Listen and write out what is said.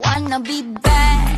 Wanna be back